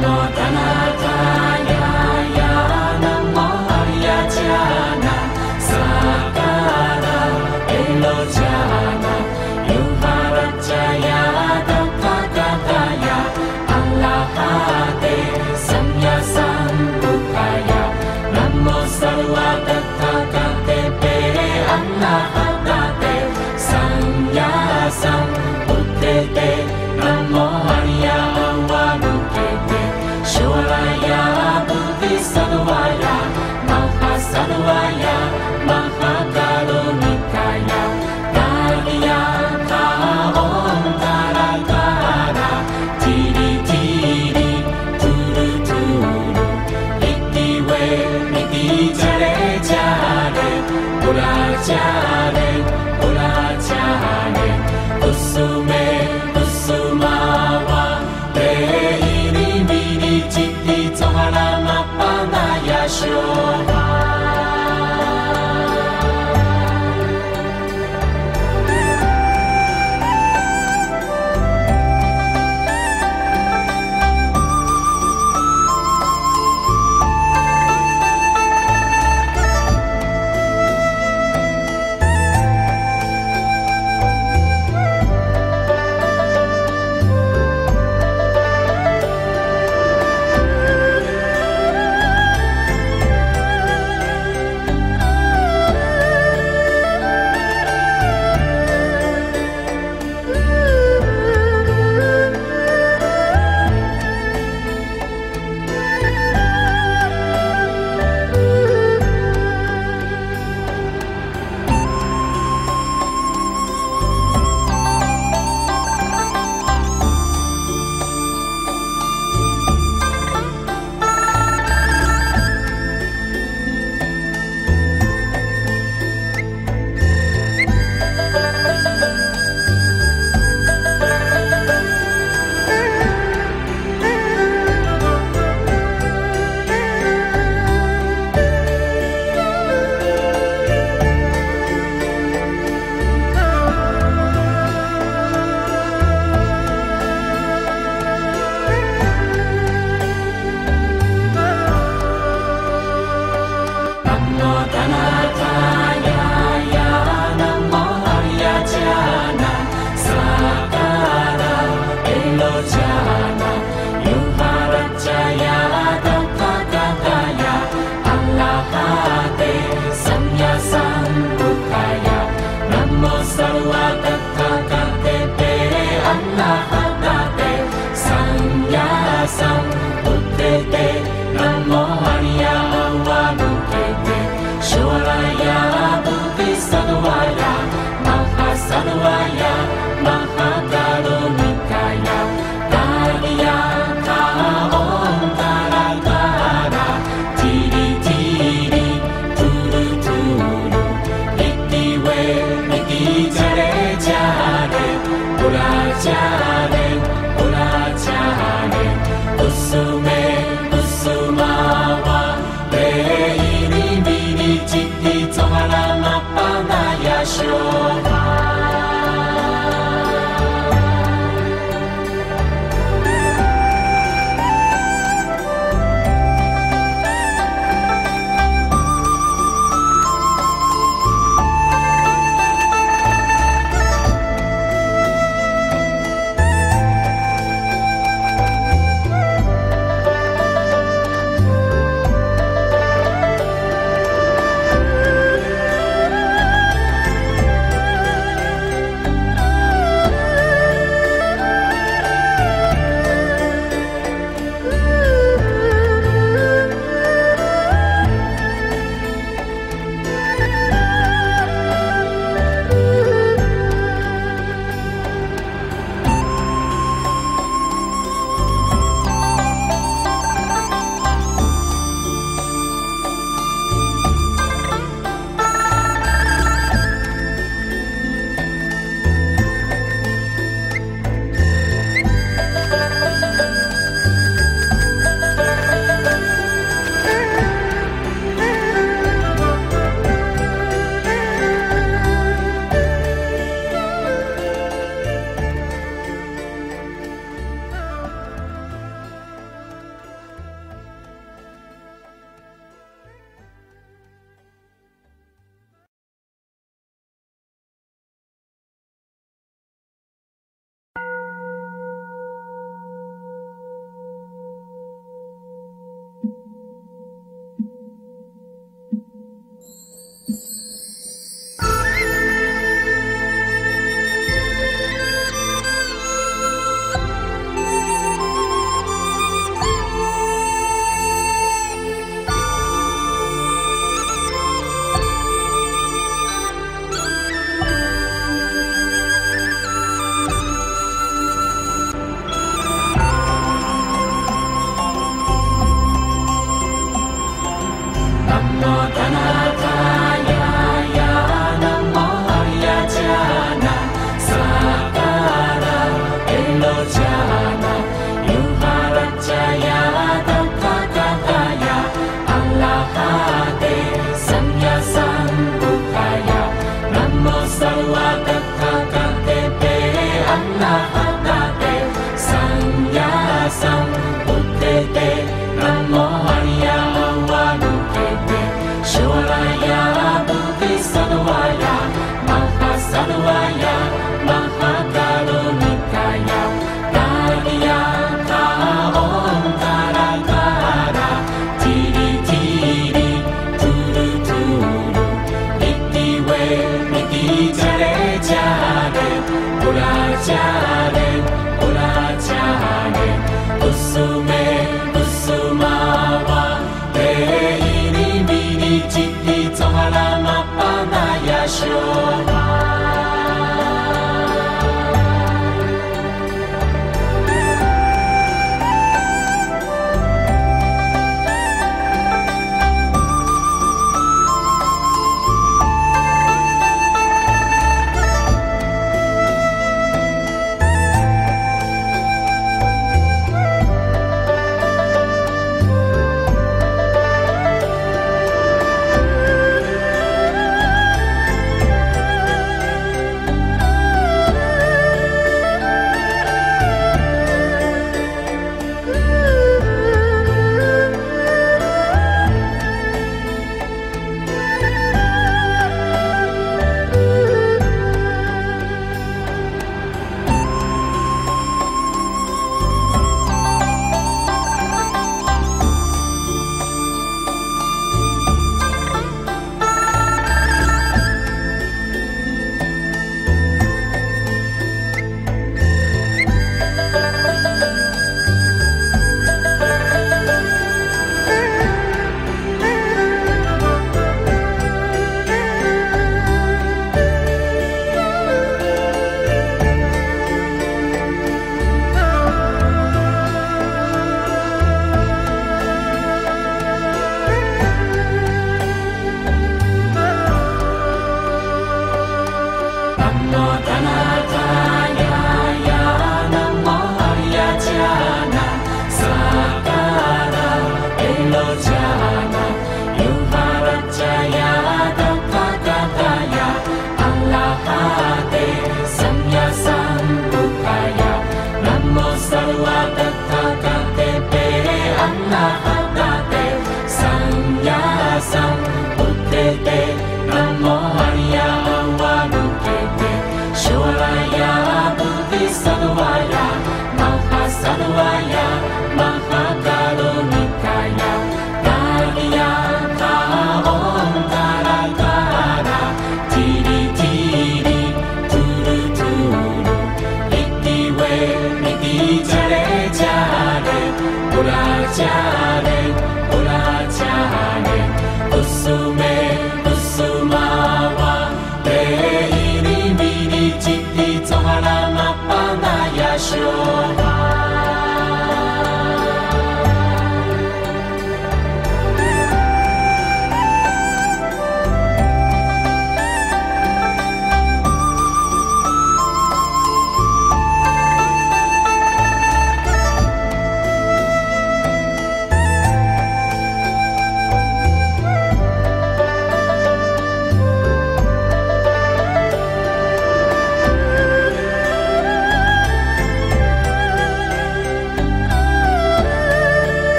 の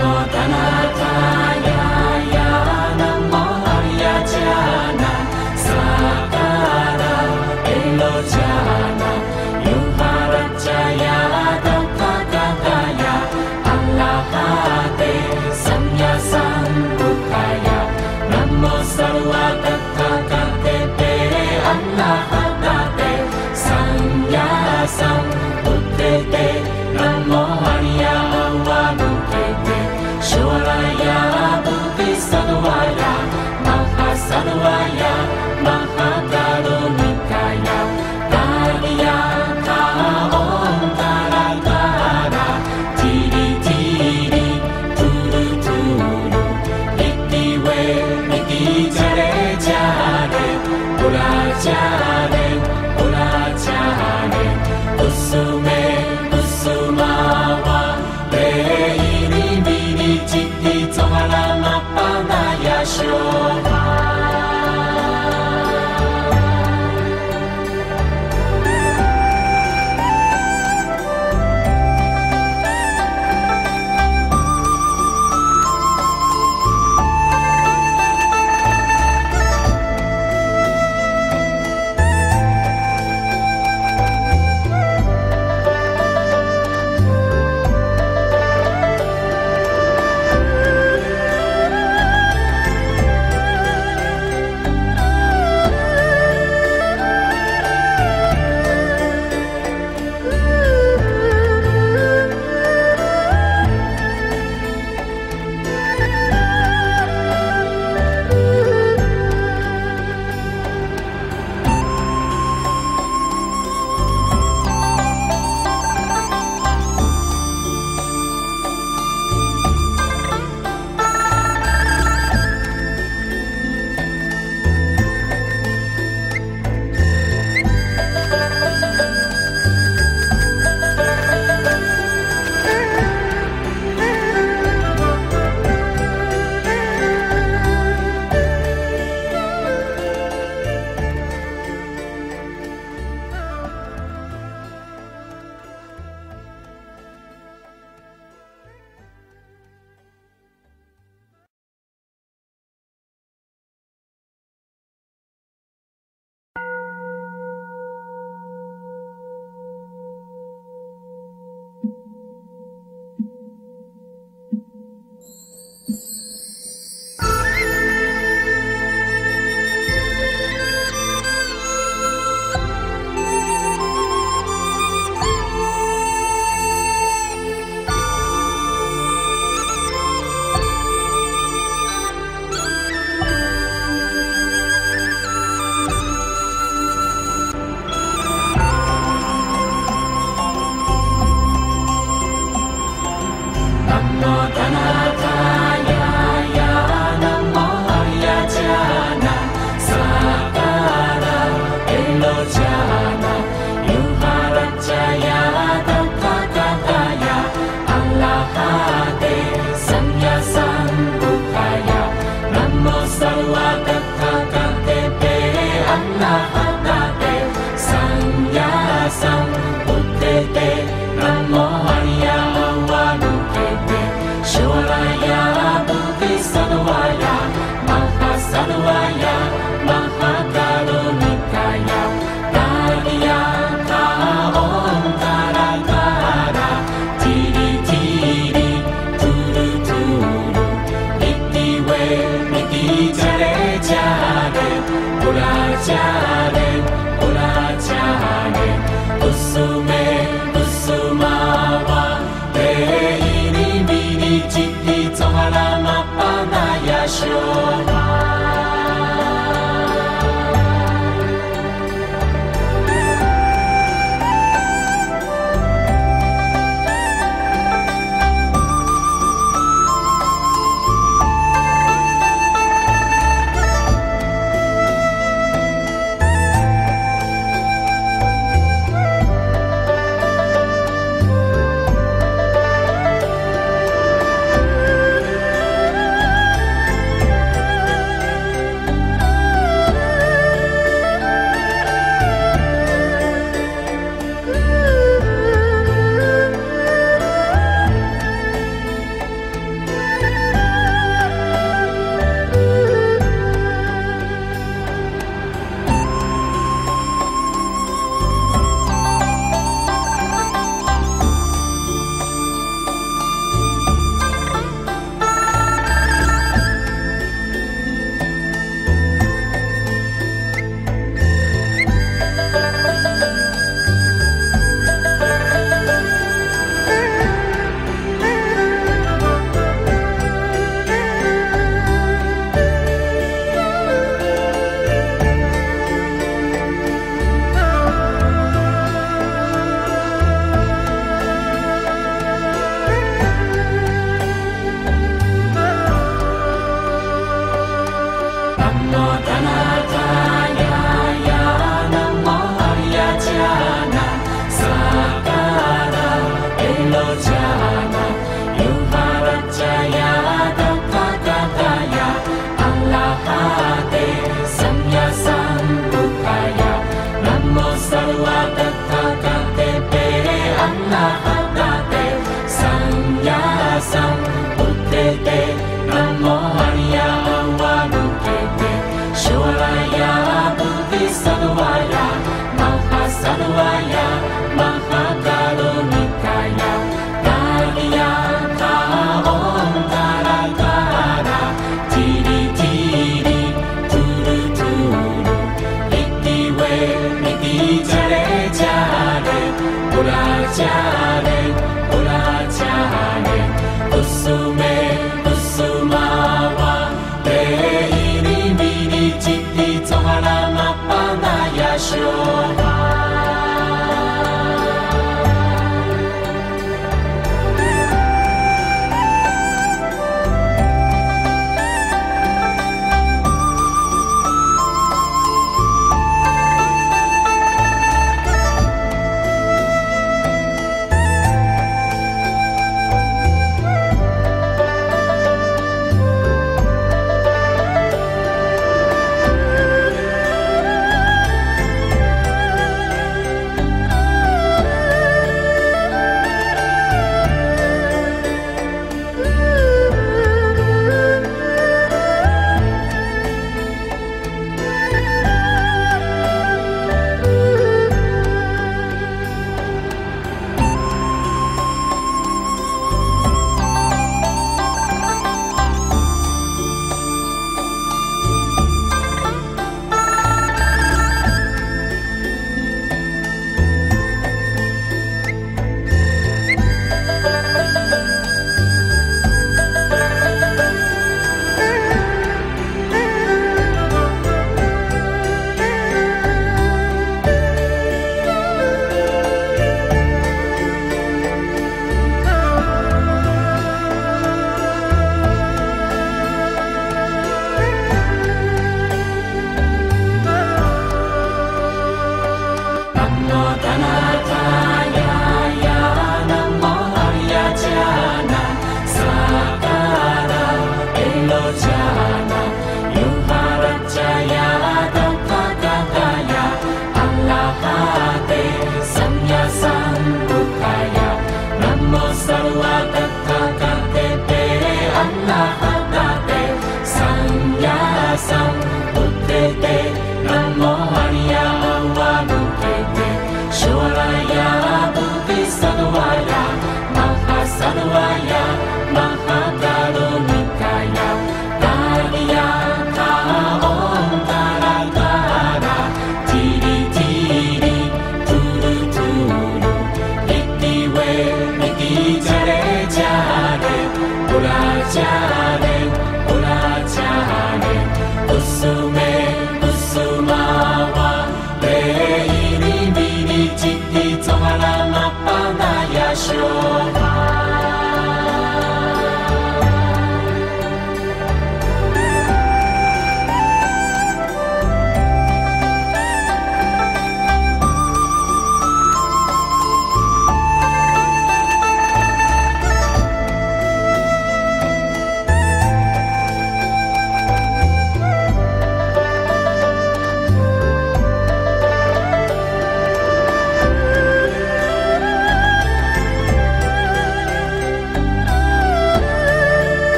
Namo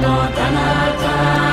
Maranatha.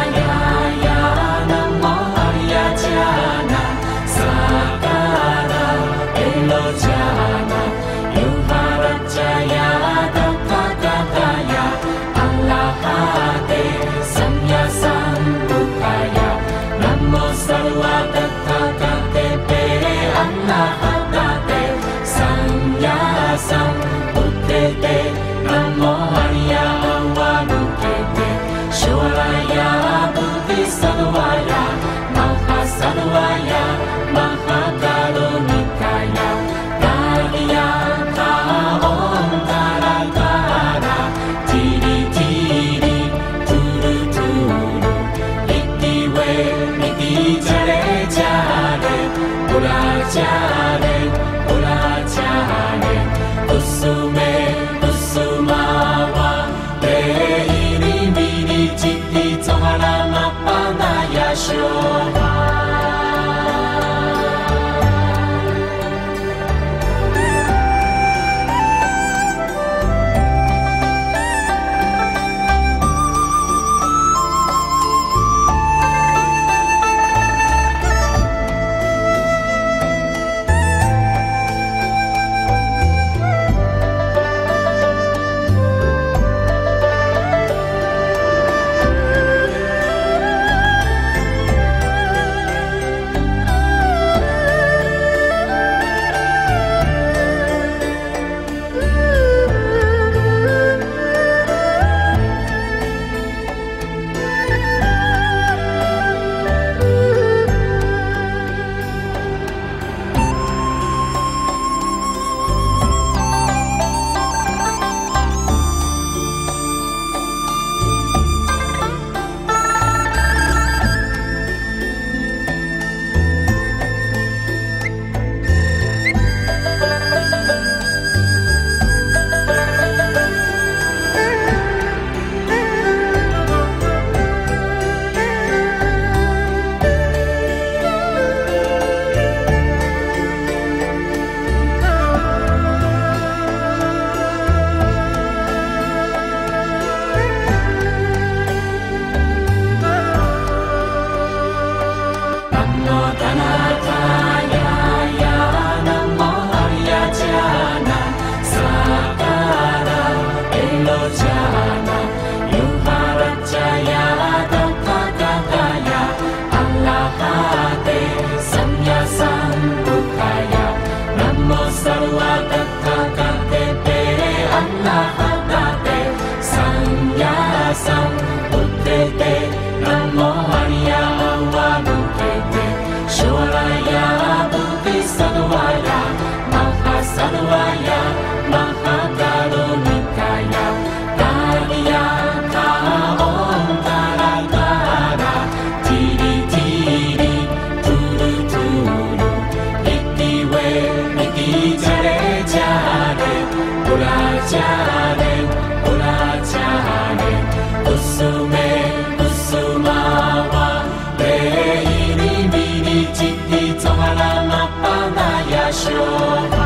Mapanaya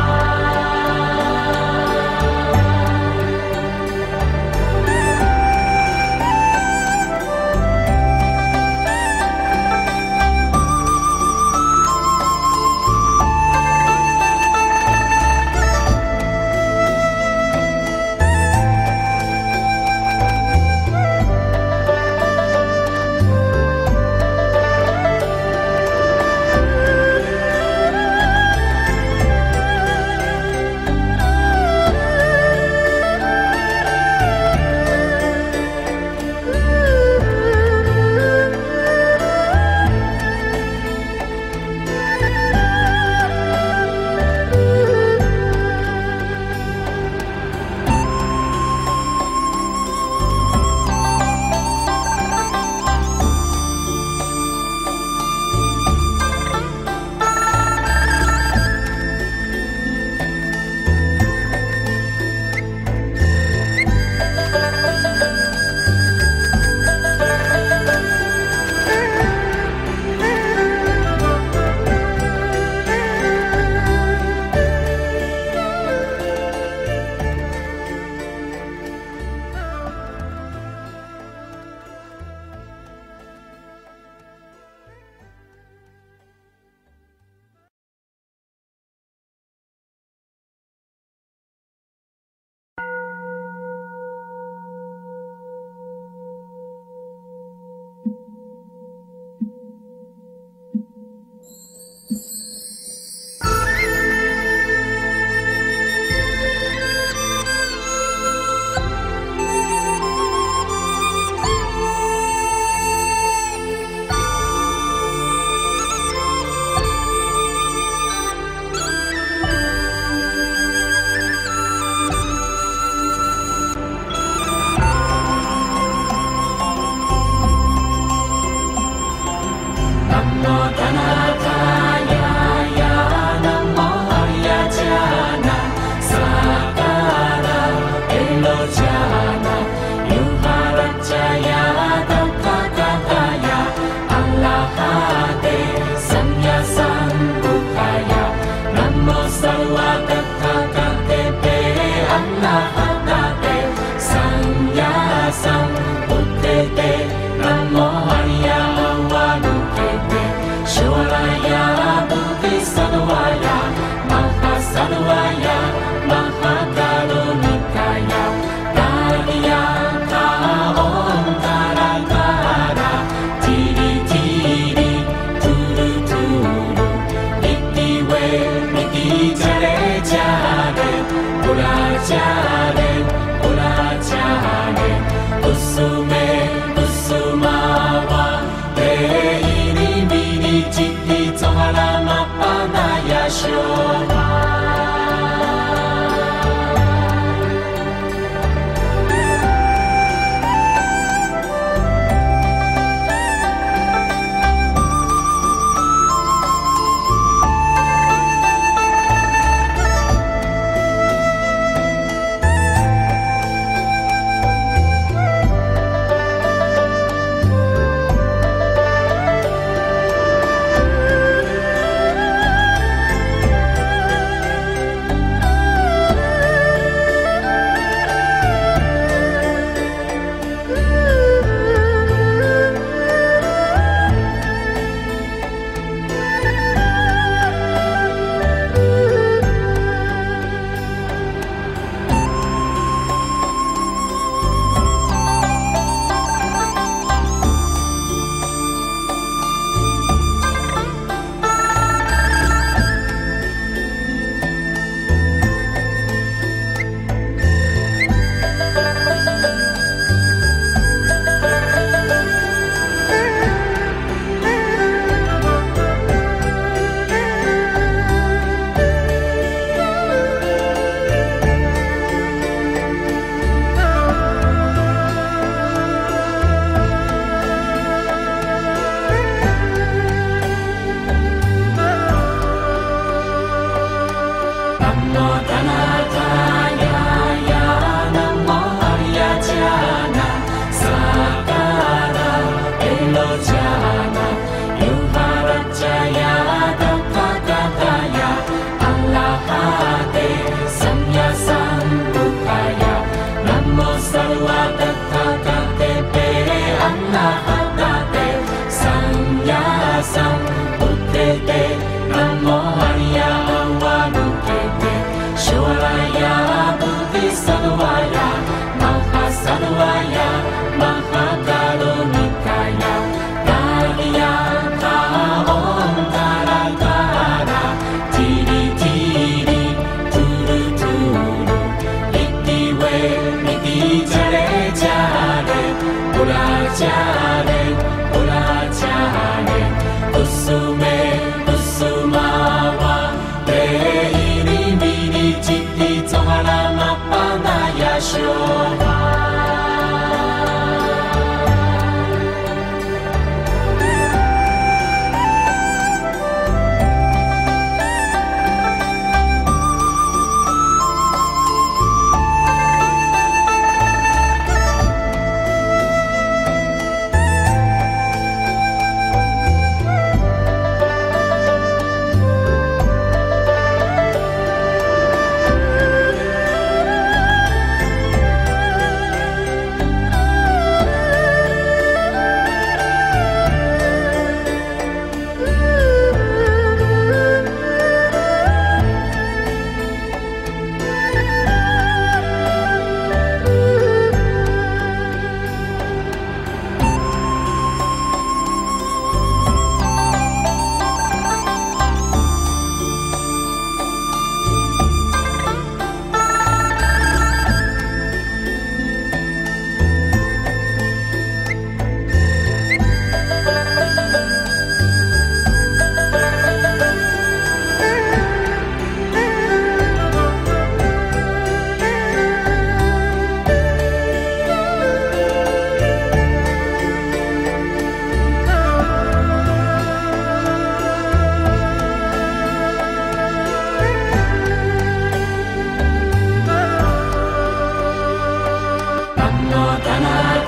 Watanabe.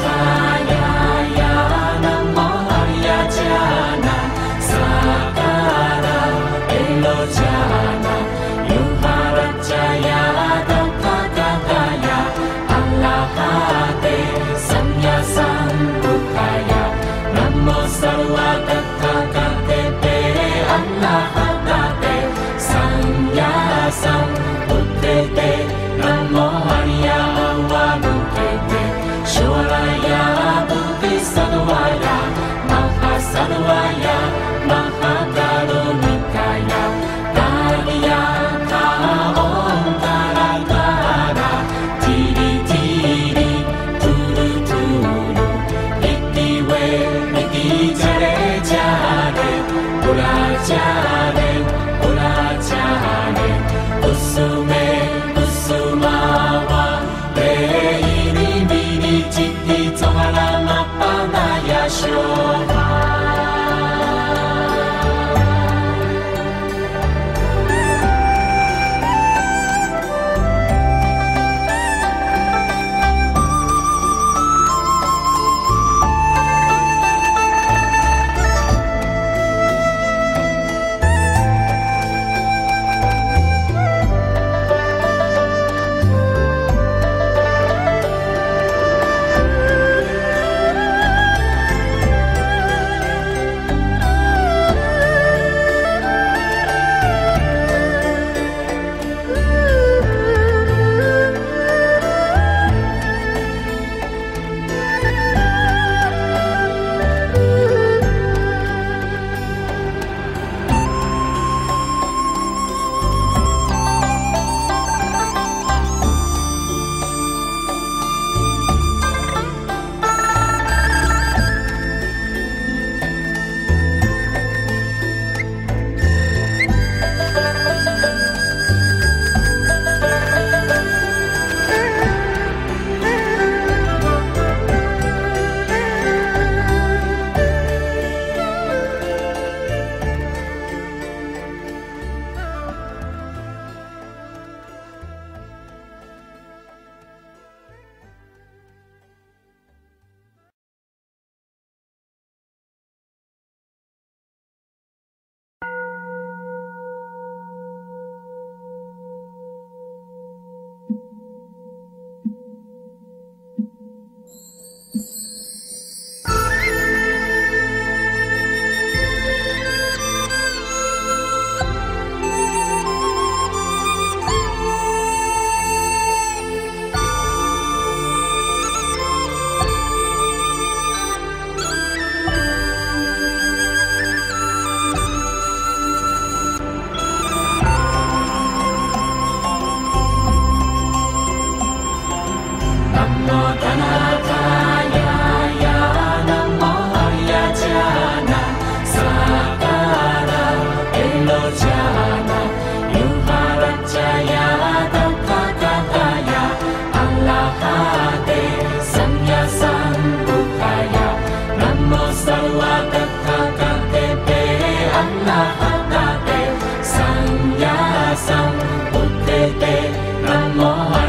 妈。